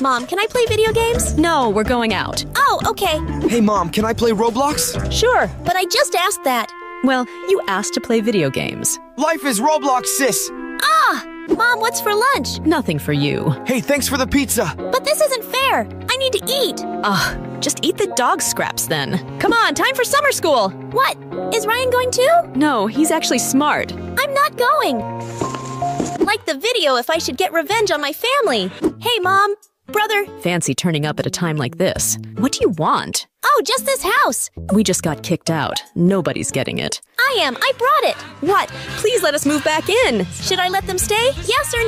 Mom, can I play video games? No, we're going out. Oh, okay. Hey, Mom, can I play Roblox? Sure. But I just asked that. Well, you asked to play video games. Life is Roblox, sis. Ah! Mom, what's for lunch? Nothing for you. Hey, thanks for the pizza. But this isn't fair. I need to eat. Ugh, just eat the dog scraps then. Come on, time for summer school. What? Is Ryan going too? No, he's actually smart. I'm not going. Like the video if I should get revenge on my family. Hey, Mom. Brother. Fancy turning up at a time like this. What do you want? Oh, just this house. We just got kicked out. Nobody's getting it. I am. I brought it. What? Please let us move back in. Should I let them stay? Yes or